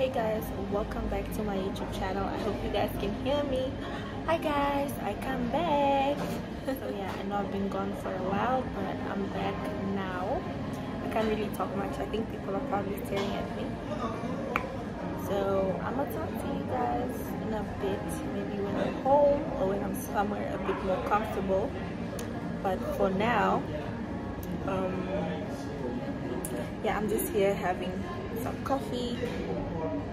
hey guys welcome back to my youtube channel. I hope you guys can hear me. Hi guys i come back. So yeah i know i've been gone for a while but i'm back now. I can't really talk much. I think people are probably staring at me. So i'm gonna talk to you guys in a bit maybe when i'm home or when i'm somewhere a bit more comfortable. But for now um yeah i'm just here having some coffee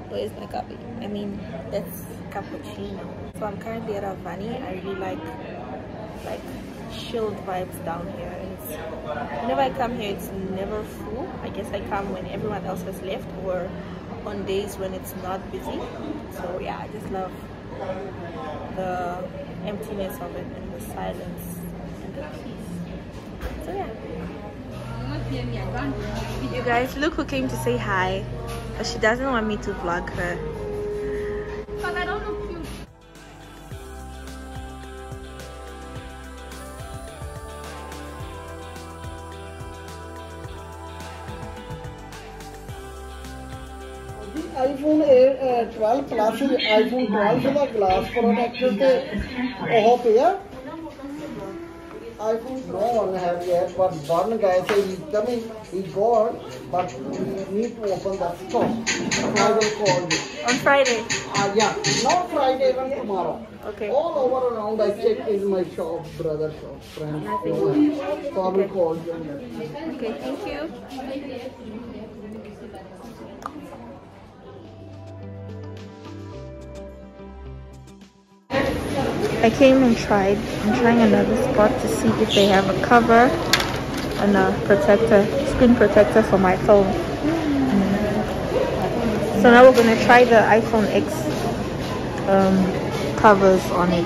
where's my coffee i mean that's cappuccino. So i'm currently at avani i really like like chilled vibes down here. It's whenever i come here it's never full. I guess i come when everyone else has left or on days when it's not busy. So yeah i just love the emptiness of it and the silence and the peace so yeah you guys, look who came to say hi. But she doesn't want me to vlog her. But I don't look cute. IPhone 12 plus iPhone 12 the glass protector ਤੇ ਉਹ ਪਿਆ iPhone no one have yet, but one guy said he's coming, he got, but we need to open the store. So I will call you. On Friday. Uh, yeah, not Friday, even tomorrow. Okay. All over around, I check in my shop, brother shop, friend. Nothing. So I will call you. Okay, thank you. I came and tried. I'm trying another spot see if they have a cover and a protector, screen protector for my phone. So now we're gonna try the iPhone X um, covers on it.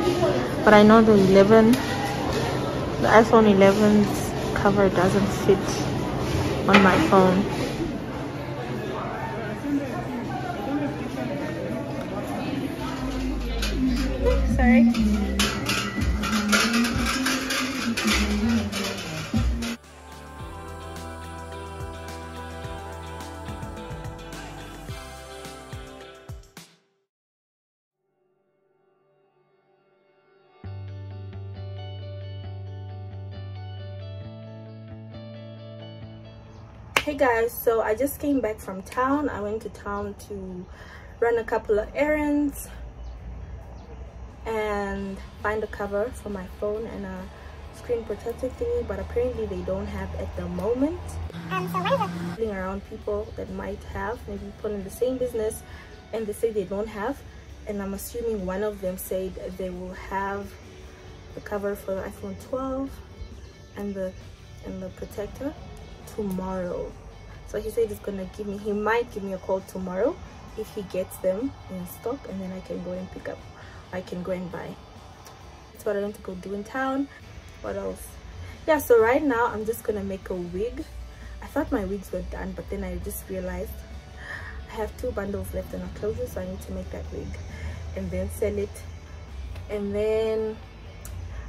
But I know the 11, the iPhone 11's cover doesn't fit on my phone. Sorry. Hey guys. So i just came back from town. I went to town to run a couple of errands and find a cover for my phone and a screen protector thingy but apparently they don't have at the moment. So what around people that might have maybe people in the same business and they say they don't have. And i'm assuming one of them said they will have the cover for the iphone 12 and the and the protector tomorrow. So he said he's gonna give me he might give me a call tomorrow if he gets them in stock and then i can go and pick up i can go and buy. That's what i want to go do in town. What else? Yeah so right now i'm just gonna make a wig. I thought my wigs were done but then i just realized i have two bundles left in our closet so i need to make that wig and then sell it. And then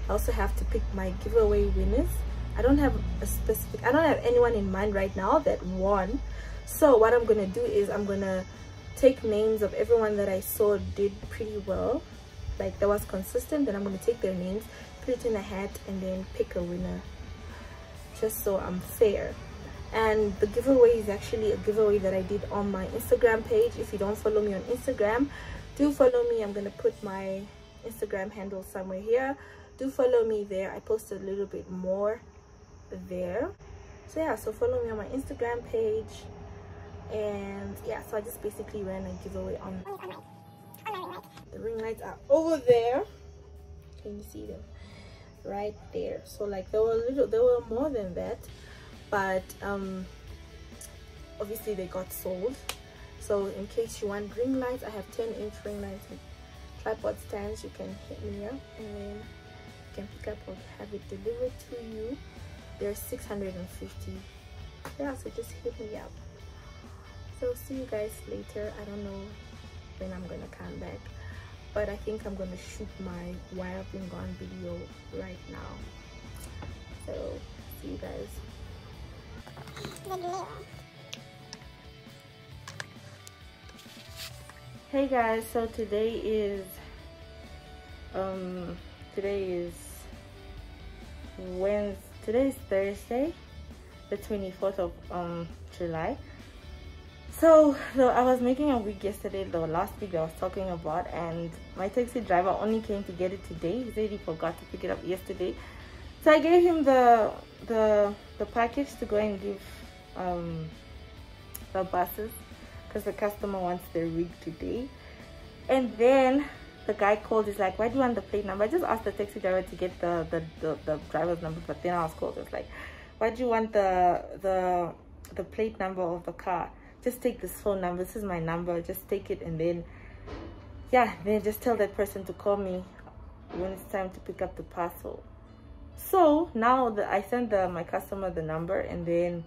i also have to pick my giveaway winners I don't have a specific, I don't have anyone in mind right now that won. So what I'm to do is I'm to take names of everyone that I saw did pretty well. Like that was consistent. Then I'm to take their names, put it in a hat and then pick a winner. Just so I'm fair. And the giveaway is actually a giveaway that I did on my Instagram page. If you don't follow me on Instagram, do follow me. I'm to put my Instagram handle somewhere here. Do follow me there. I posted a little bit more there. So yeah so follow me on my instagram page. And yeah so i just basically ran a giveaway on the ring lights are over there. Can you see them? Right there. So like there were a little there were more than that but um obviously they got sold. So in case you want ring lights i have 10 inch ring lights with tripod stands. You can hit me up and then you can pick up or have it delivered to you they're 650 yeah so just hit me up. So see you guys later. I don't know when i'm gonna come back but i think i'm gonna shoot my why i've been gone video right now. So see you guys. Hey guys so today is um today is Wednesday today is Thursday the 24th of um July. So, so I was making a wig yesterday the last wig I was talking about and my taxi driver only came to get it today. He said he forgot to pick it up yesterday. So I gave him the the the package to go and give um the buses because the customer wants their wig today. And then the guy called he's like why do you want the plate number i just asked the taxi driver to get the the, the, the driver's number but then i was called it's like why do you want the the the plate number of the car just take this phone number this is my number just take it and then yeah then just tell that person to call me when it's time to pick up the parcel so now the, i sent the my customer the number and then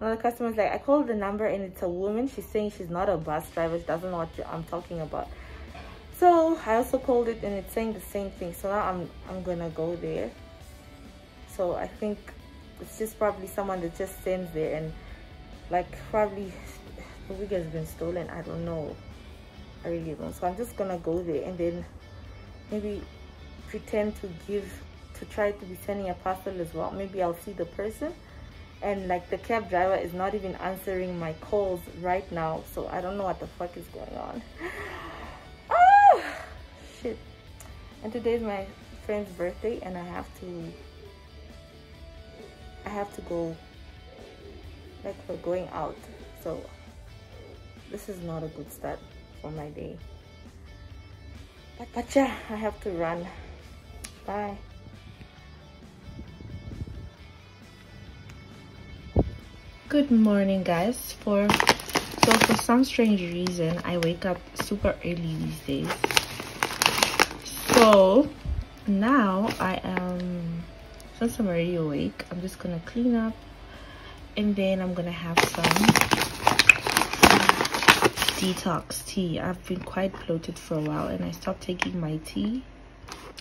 another the customer's like, I called the number and it's a woman. She's saying she's not a bus driver. She doesn't know what I'm talking about. So I also called it and it's saying the same thing. So now I'm I'm gonna go there. So I think it's just probably someone that just sends there and like probably the wig has been stolen. I don't know. I really don't. So I'm just gonna go there and then maybe pretend to give to try to be sending a parcel as well. Maybe I'll see the person and like the cab driver is not even answering my calls right now so i don't know what the fuck is going on shit. And today's my friend's birthday and i have to i have to go like we're going out. So this is not a good start for my day. But, but yeah i have to run. Bye. Good morning guys. For so for some strange reason i wake up super early these days so now i am since i'm already awake i'm just gonna clean up and then i'm gonna have some detox tea i've been quite bloated for a while and i stopped taking my tea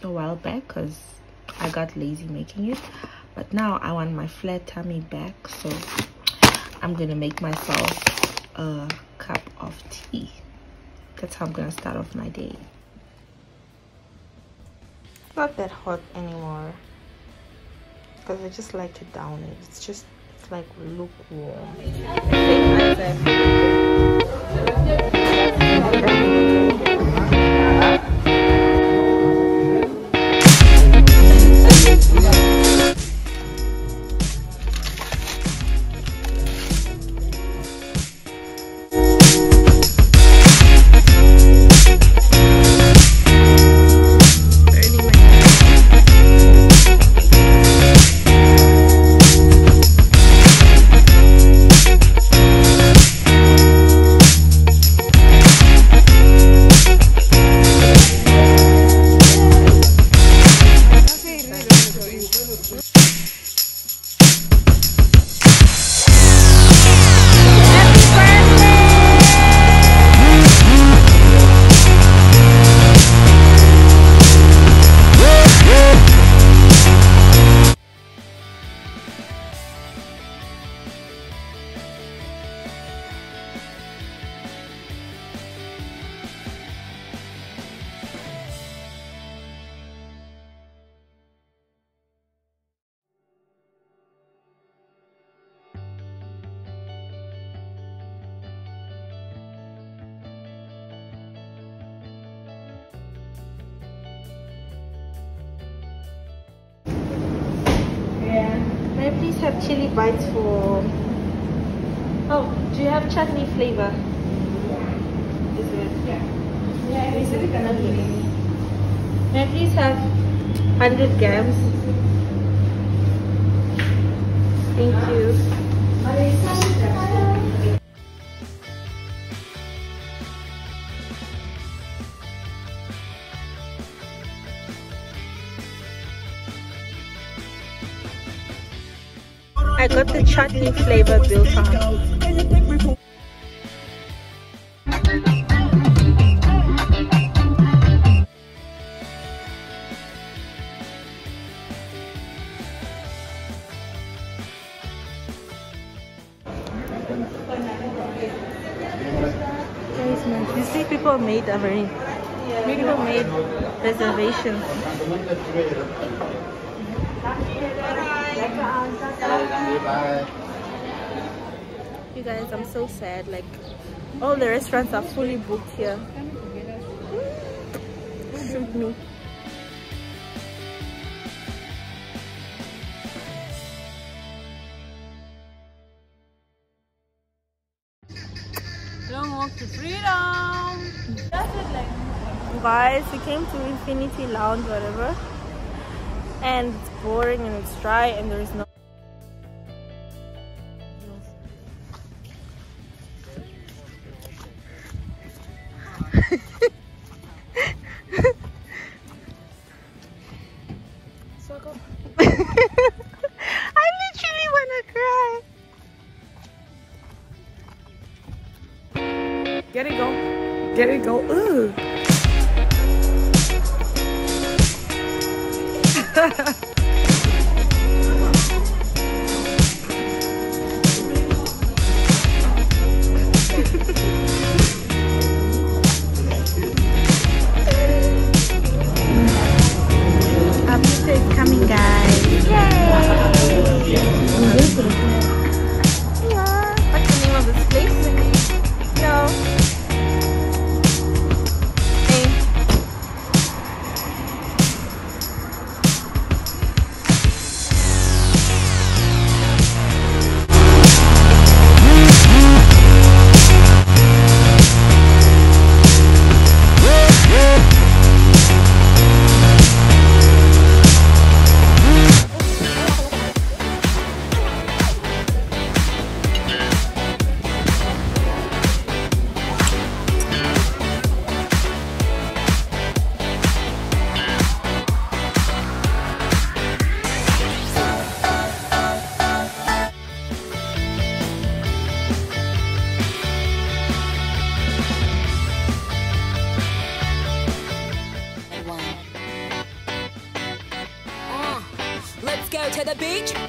a while back because i got lazy making it but now i want my flat tummy back so I'm gonna make myself a cup of tea. That's how I'm gonna start off my day. Not that hot anymore because I just like to down it. It's just it's like lukewarm. Please have chili bites for... Oh, do you have chutney flavor? Is it? Yeah. Yeah, is it gonna be? May I please have 100 grams? The chutney flavor built on. You see, people made a very people made reservations. You guys, I'm so sad. Like all the restaurants are fully booked here. Shoot me. Long walk to freedom. guys we came to infinity lounge whatever and it's boring and it's dry and there's no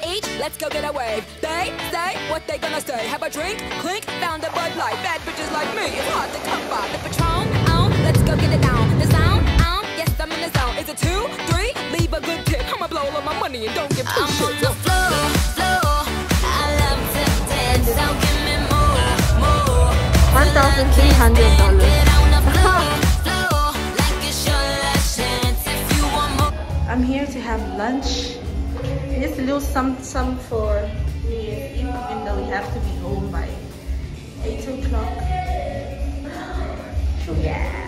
the beach, each, let's go get a wave. They say what they gonna say. Have a drink, clink, found a Bud Light. Bad bitches like me, it's hard to come by. The Patron, on, let's go get it down. The sound, on, yes, I'm in the zone. Is it two, three? Leave a good tip. I'ma blow all of my money and don't give two I'm on the floor, floor. I love to dance, so give me more, more. One thousand three hundred dollars. Get on the floor, floor. Like it's your last chance. If you want more. I'm here to have lunch just a little some some for me even though we have to be home by 8 o'clock. yeah.